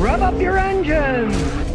Rev up your engines!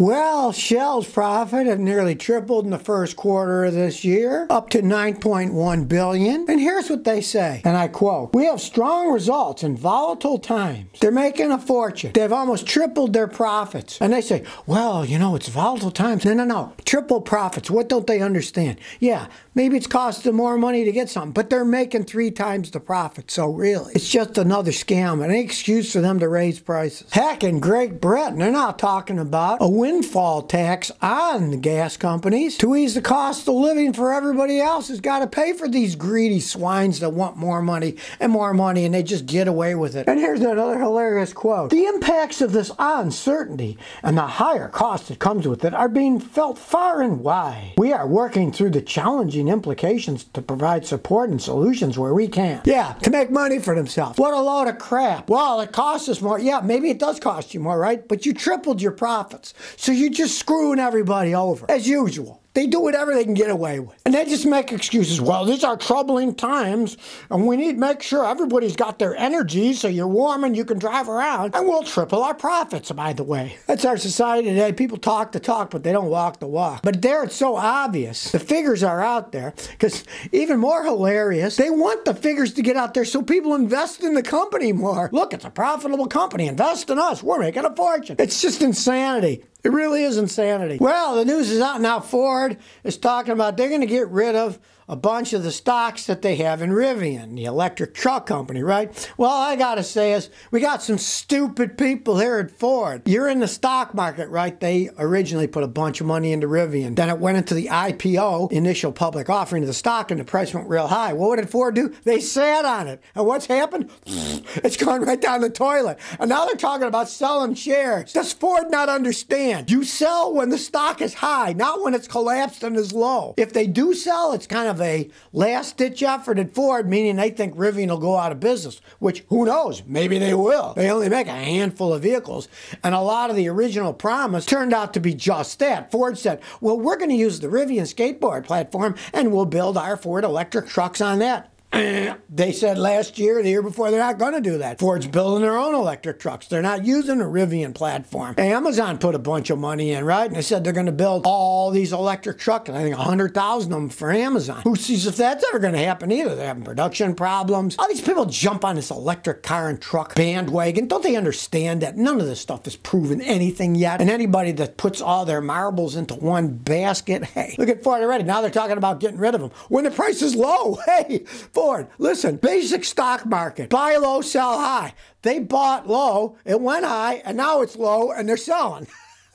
Well, Shell's profit have nearly tripled in the first quarter of this year, up to 9.1 billion. And here's what they say, and I quote, "We have strong results in volatile times. They're making a fortune. They've almost tripled their profits." And they say, "Well, you know, it's volatile times." No, no, no. Triple profits. What don't they understand? Yeah, maybe it's costing them more money to get something, but they're making 3 times the profit. So really, it's just another scam, an excuse for them to raise prices. Heck, in Great Britain, they're not talking about a windfall tax on the gas companies to ease the cost of living for everybody else who's got to pay for these greedy swines that want more money and more money and they just get away with it. And here's another hilarious quote. The impacts of this uncertainty and the higher cost that comes with it are being felt far and wide. We are working through the challenging implications to provide support and solutions where we can. Yeah, to make money for themselves. What a load of crap. Well, it costs us more. Yeah, maybe it does cost you more, right? But you tripled your profits. So you're just screwing everybody over, as usual. They do whatever they can get away with. And they just make excuses. Well, these are troubling times, and we need to make sure everybody's got their energy so you're warm and you can drive around, and we'll triple our profits, by the way. That's our society today. People talk the talk, but they don't walk the walk. But there it's so obvious. The figures are out there, because even more hilarious, they want the figures to get out there so people invest in the company more. Look, it's a profitable company. Invest in us. We're making a fortune. It's just insanity. It really is insanity. Well, the news is out now. Ford is talking about they're going to get rid of a bunch of the stocks that they have in Rivian, the electric truck company, right? Well, I got to say is we got some stupid people here at Ford. You're in the stock market, right? They originally put a bunch of money into Rivian. Then it went into the IPO, initial public offering of the stock, and the price went real high. Well, what did Ford do? They sat on it. And what's happened? It's gone right down the toilet. And now they're talking about selling shares. Does Ford not understand? You sell when the stock is high, not when it's collapsed and is low. If they do sell, it's kind of a last ditch effort at Ford, meaning they think Rivian will go out of business, which who knows? Maybe they will. They only make a handful of vehicles. And a lot of the original promise turned out to be just that. Ford said, well, we're going to use the Rivian skateboard platform and we'll build our Ford electric trucks on that. They said last year, the year before, they're not going to do that. Ford's building their own electric trucks. They're not using a Rivian platform. Amazon put a bunch of money in, right? And they said they're going to build all these electric trucks. And I think 100,000 of them for Amazon. Who sees if that's ever going to happen either? They're having production problems. All these people jump on this electric car and truck bandwagon. Don't they understand that none of this stuff has proven anything yet? And anybody that puts all their marbles into one basket, hey, look at Ford already. Now they're talking about getting rid of them when the price is low. Hey, Ford, listen, basic stock market, buy low, sell high. They bought low, it went high, and now it's low, and they're selling.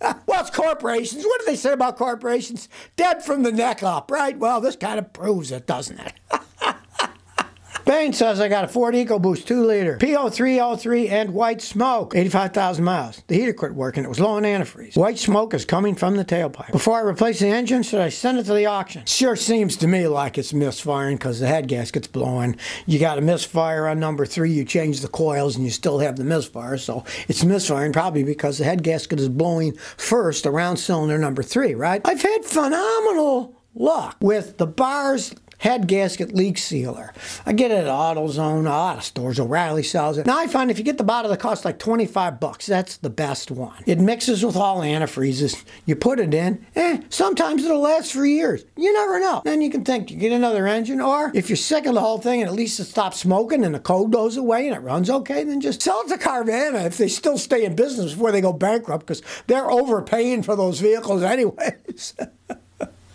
well, it's corporations. What do they say about corporations? Dead from the neck up, right? Well, this kind of proves it, doesn't it? Bain says I got a Ford EcoBoost 2 liter, P0303 and white smoke, 85,000 miles. The heater quit working, it was low on antifreeze. White smoke is coming from the tailpipe. Before I replace the engine, should I send it to the auction? Sure seems to me like it's misfiring because the head gasket's blowing. You got a misfire on number three, you change the coils and you still have the misfire, so it's misfiring probably because the head gasket is blowing first around cylinder number three, right? I've had phenomenal luck with the Bar's head gasket leak sealer. I get it at AutoZone, a lot of stores. O'Reilly sells it. Now I find if you get the bottle that costs like 25 bucks, that's the best one. It mixes with all antifreezes. You put it in, eh, sometimes it'll last for years. You never know. Then you can think you get another engine, or if you're sick of the whole thing and at least it stops smoking and the code goes away and it runs okay, then just sell it to Carvana if they still stay in business before they go bankrupt because they're overpaying for those vehicles anyways.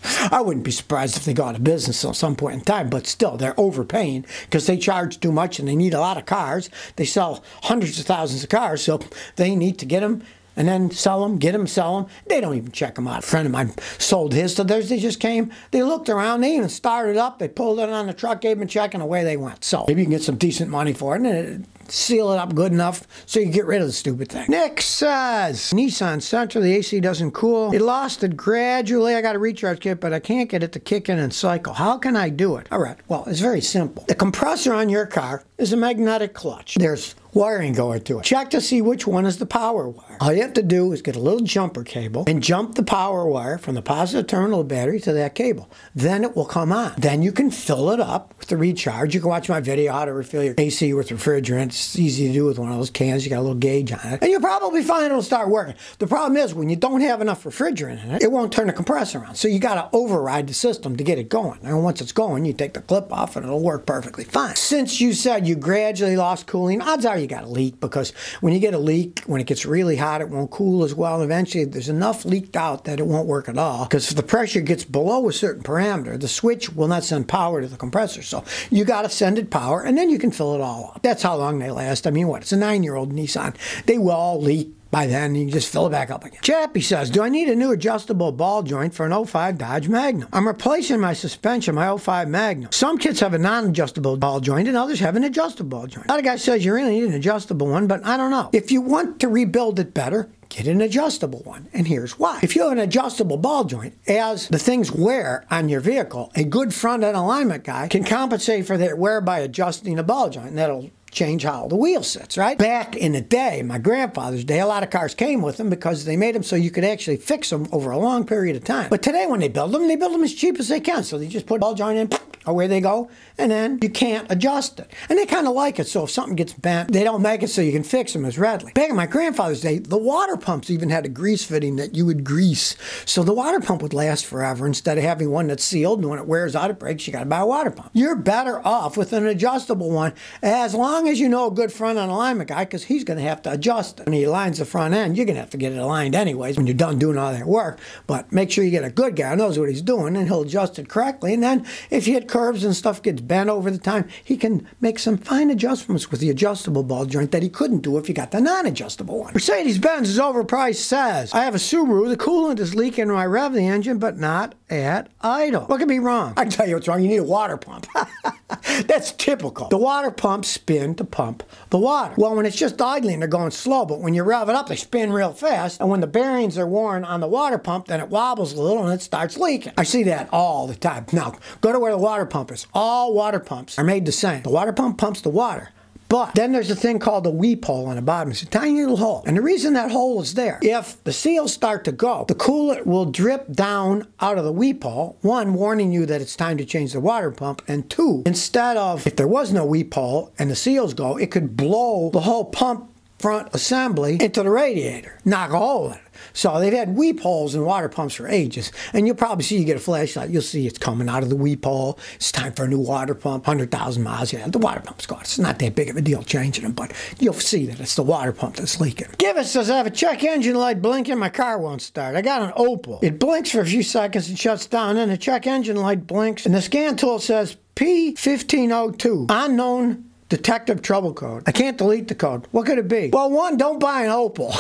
I wouldn't be surprised if they go out of business at some point in time, but still, they're overpaying because they charge too much and they need a lot of cars. They sell hundreds of thousands of cars, so they need to get them and then sell them, get them, sell them. They don't even check them out. A friend of mine sold his to theirs. They just came, they looked around, they even started up, they pulled it on the truck, gave them a check, and away they went. So maybe you can get some decent money for it. And seal it up good enough so you get rid of the stupid thing. Nick says Nissan Sentra, the AC doesn't cool. It lost it gradually. I got a recharge kit, but I can't get it to kick in and cycle. How can I do it? All right, well, it's very simple. The compressor on your car is a magnetic clutch. There's wiring going to it. Check to see which one is the power wire. All you have to do is get a little jumper cable and jump the power wire from the positive terminal of the battery to that cable. Then it will come on. Then you can fill it up with the recharge. You can watch my video how to refill your AC with refrigerant. It's easy to do with one of those cans. You got a little gauge on it. And you'll probably find it'll start working. The problem is when you don't have enough refrigerant in it, it won't turn the compressor on. So you got to override the system to get it going. And once it's going, you take the clip off and it'll work perfectly fine. Since you said you gradually lost cooling, odds are you got a leak because when you get a leak, when it gets really hot, it won't cool as well. Eventually there's enough leaked out that it won't work at all because if the pressure gets below a certain parameter, the switch will not send power to the compressor. So you got to send it power and then you can fill it all up. That's how long they last. I mean, what? It's a nine year old Nissan. They will all leak by then, you can just fill it back up again. Chappie says, Do I need a new adjustable ball joint for an 05 Dodge Magnum? I'm replacing my suspension, my 05 Magnum. Some kits have a non adjustable ball joint and others have an adjustable ball joint. A lot of guys says you really need an adjustable one, but I don't know. If you want to rebuild it better, get an adjustable one. And here's why. If you have an adjustable ball joint, as the things wear on your vehicle, a good front end alignment guy can compensate for that wear by adjusting the ball joint. And that'll change how the wheel sits, right? Back in the day, my grandfather's day, a lot of cars came with them because they made them so you could actually fix them over a long period of time. But today, when they build them, they build them as cheap as they can. So they just put ball joint in, Oh, away they go, and then you can't adjust it. And they kind of like it, so if something gets bent, they don't make it so you can fix them as readily. Back in my grandfather's day, the water pumps even had a grease fitting that you would grease. So the water pump would last forever instead of having one that's sealed, and when it wears out, it breaks, you got to buy a water pump. You're better off with an adjustable one as long as you know a good front end alignment guy, because he's going to have to adjust it. When he aligns the front end, you're going to have to get it aligned anyways when you're done doing all that work. But make sure you get a good guy who knows what he's doing, and he'll adjust it correctly. And then if you hit curves and stuff gets bent over the time, he can make some fine adjustments with the adjustable ball joint that he couldn't do if you got the non-adjustable one. Mercedes-Benz is overpriced says, I have a Subaru, the coolant is leaking when I rev the engine, but not at idle. What could be wrong? I can tell you what's wrong. You need a water pump. That's typical. The water pumps spin to pump the water. Well, when it's just idling, they're going slow, but when you rev it up, they spin real fast. And when the bearings are worn on the water pump, then it wobbles a little and it starts leaking. I see that all the time. Now, go to where the water pump is. All water pumps are made the same. The water pump pumps the water. But then there's a thing called a weep hole on the bottom. It's a tiny little hole. And the reason that hole is there, if the seals start to go, the coolant will drip down out of the weep hole, one, warning you that it's time to change the water pump, and two, instead of, if there was no weep hole and the seals go, it could blow the whole pump front assembly into the radiator, knock a hole in it. So they've had weep holes in water pumps for ages. And you'll probably see you get a flashlight, you'll see it's coming out of the weep hole. It's time for a new water pump, 100,000 miles. Yeah, the water pump's gone. It's not that big of a deal changing them, but you'll see that it's the water pump that's leaking. Givens says, I have a check engine light blinking, my car won't start. I got an Opel. It blinks for a few seconds and shuts down, and the check engine light blinks, and the scan tool says P1502, unknown detective trouble code. I can't delete the code. What could it be? Well, one, don't buy an Opel.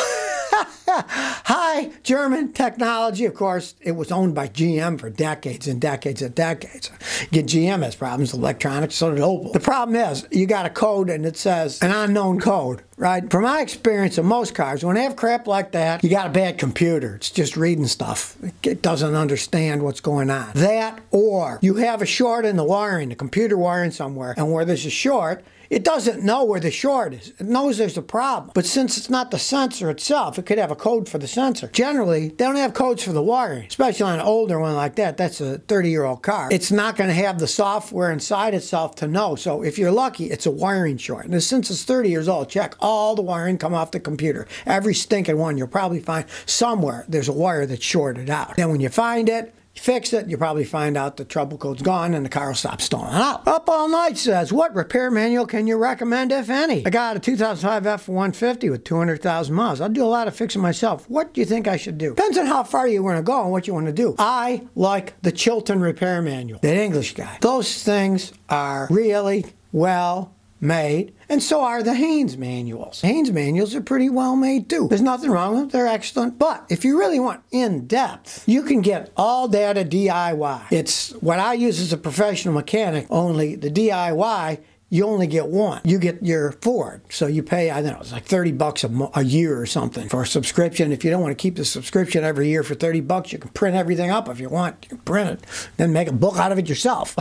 Hi, German technology. Of course, it was owned by GM for decades and decades and decades. Get GM has problems with electronics, so did Opel. The problem is, you got a code and it says an unknown code, right? From my experience of most cars, when they have crap like that, you got a bad computer. It's just reading stuff. It doesn't understand what's going on. That, or you have a short in the wiring, the computer wiring somewhere, and where there's a short, it doesn't know where the short is. It knows there's a problem. But since it's not the sensor itself, it could have a code for the sensor. Generally, they don't have codes for the wiring, especially on an older one like that. That's a 30 year old car. It's not going to have the software inside itself to know. So if you're lucky, it's a wiring short. And since it's 30 years old, check all the wiring come off the computer. Every stinking one, you'll probably find somewhere there's a wire that's shorted out. Then when you find it, you fix it, you probably find out the trouble code's gone and the car will stop stalling out. Up All Night says, what repair manual can you recommend, if any? I got a 2005 F-150 with 200,000 miles. I'll do a lot of fixing myself. What do you think I should do? Depends on how far you want to go and what you want to do. I like the Chilton repair manual, that English guy. Those things are really well made, and so are the Haynes manuals. Haynes manuals are pretty well made too. There's nothing wrong with them, they're excellent. But if you really want in depth, you can get ALLDATA DIY. It's what I use as a professional mechanic, only the DIY you only get one. You get your Ford. So you pay, I don't know, it's like 30 bucks a, a, year or something for a subscription. If you don't want to keep the subscription every year for 30 bucks, you can print everything up if you want. You can print it, then make a book out of it yourself.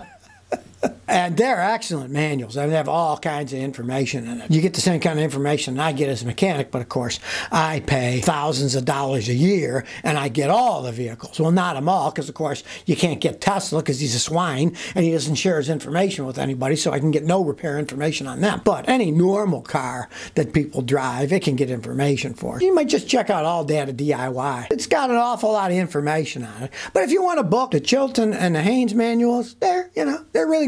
and they're excellent manuals. I mean, they have all kinds of information in it. You get the same kind of information I get as a mechanic, but of course, I pay thousands of dollars a year and I get all the vehicles. Well, not them all, because of course, you can't get Tesla because he's a swine and he doesn't share his information with anybody, so I can get no repair information on them. But any normal car that people drive, it can get information for. You might just check out ALLDATA DIY. It's got an awful lot of information on it. But if you want a book, the Chilton and the Haynes manuals, they're, you know, they're really